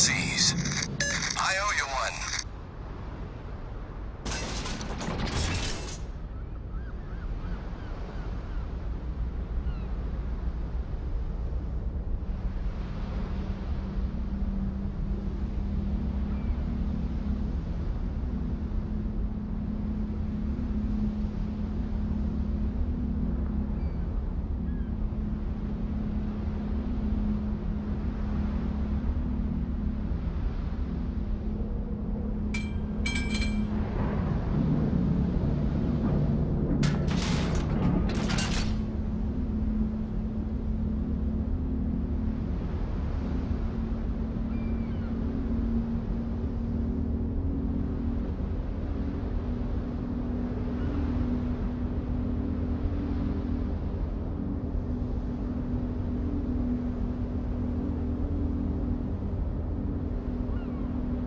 seas.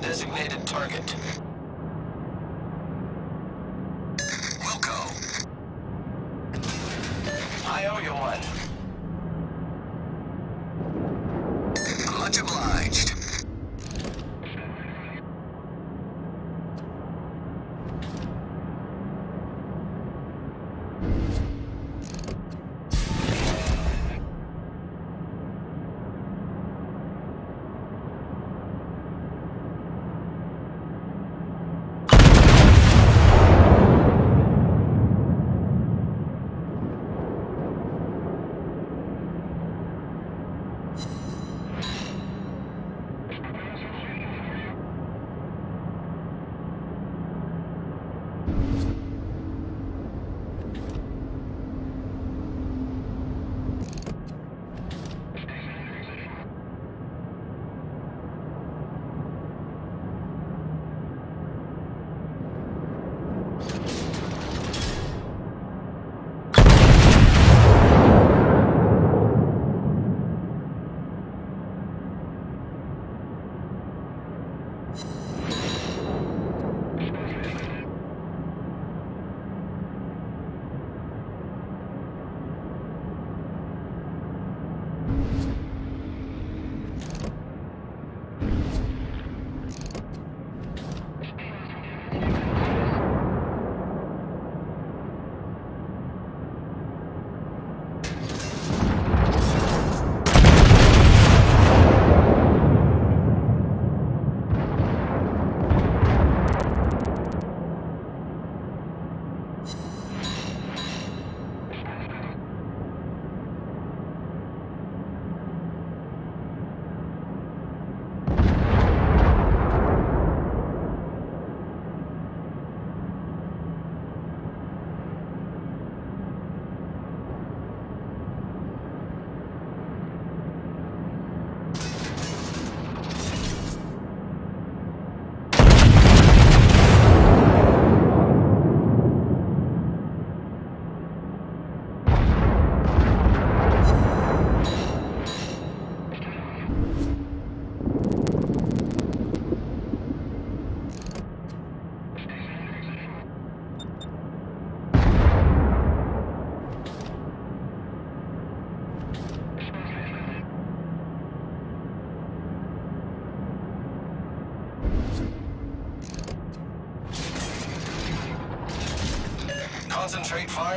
The designated target.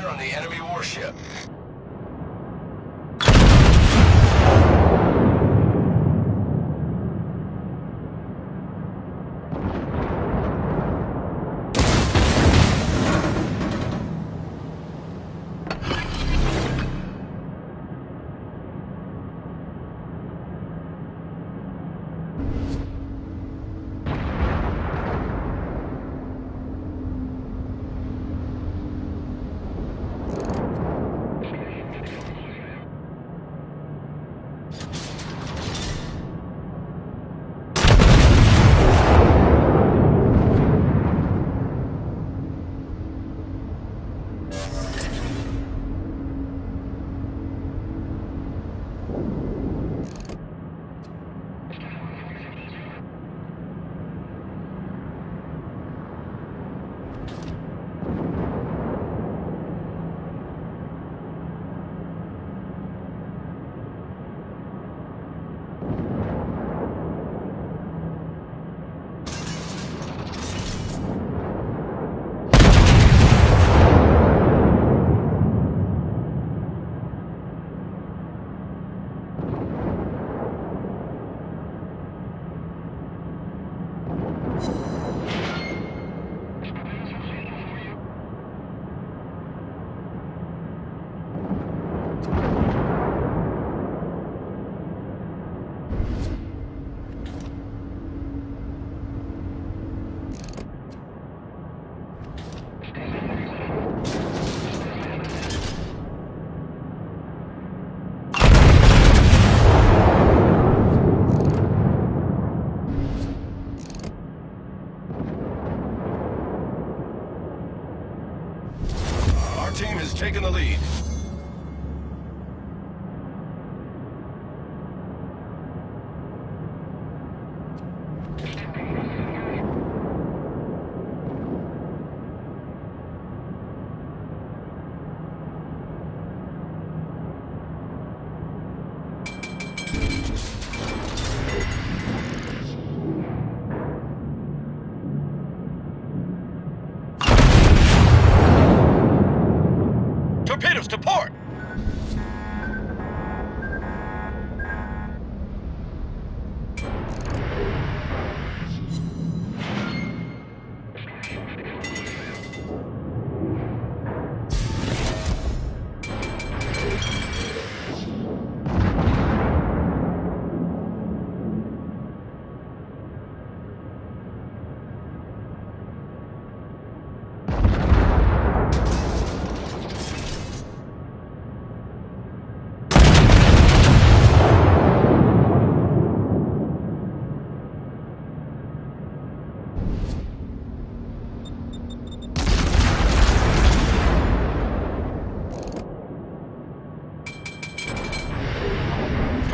Fire on the enemy warship.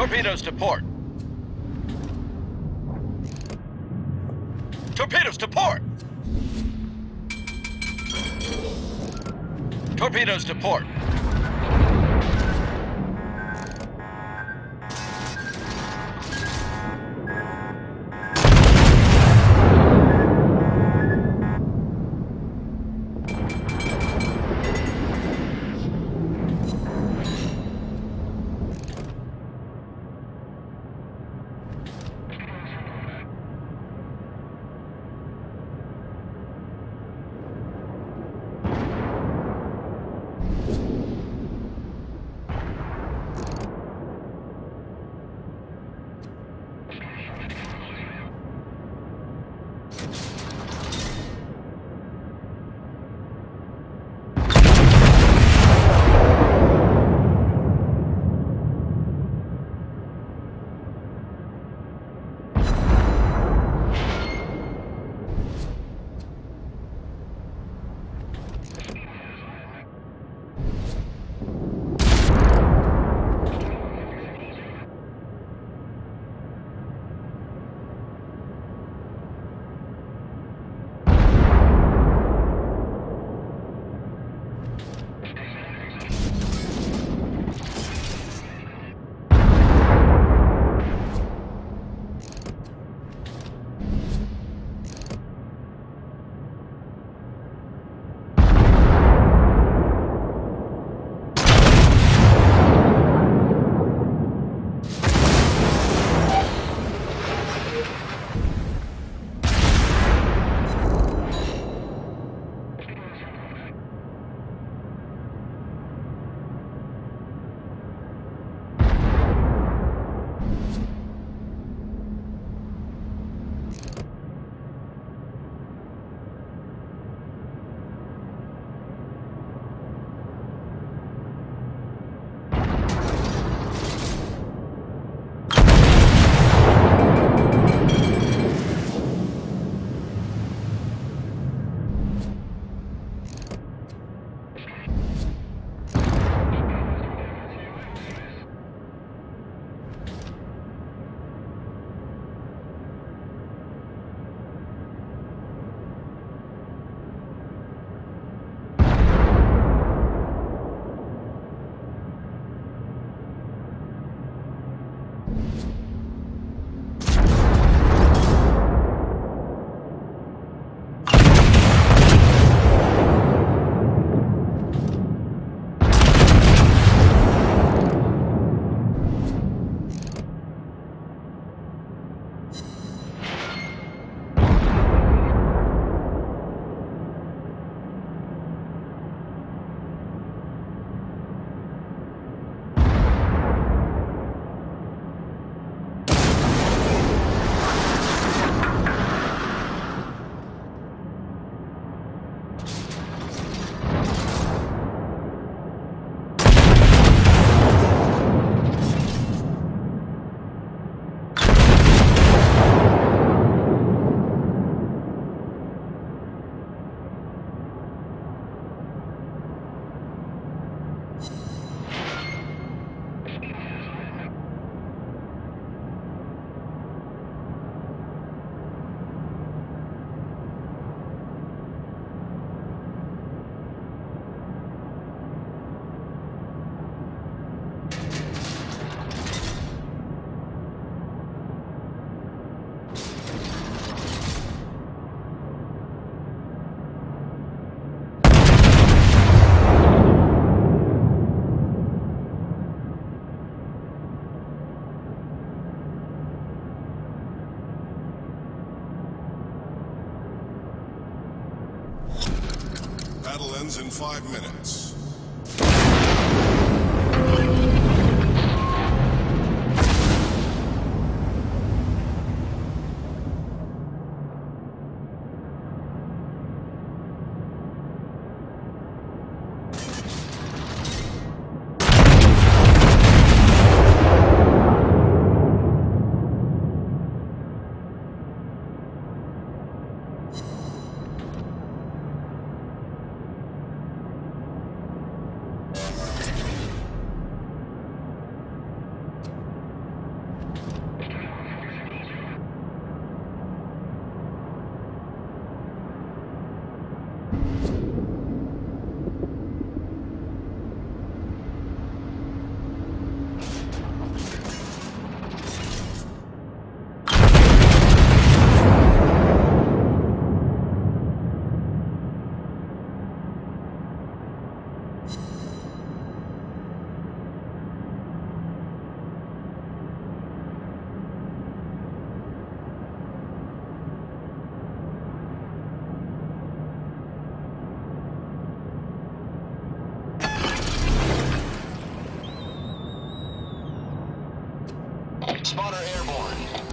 Torpedoes to port! Torpedoes to port! Torpedoes to port! In five minutes. you Spotter airborne.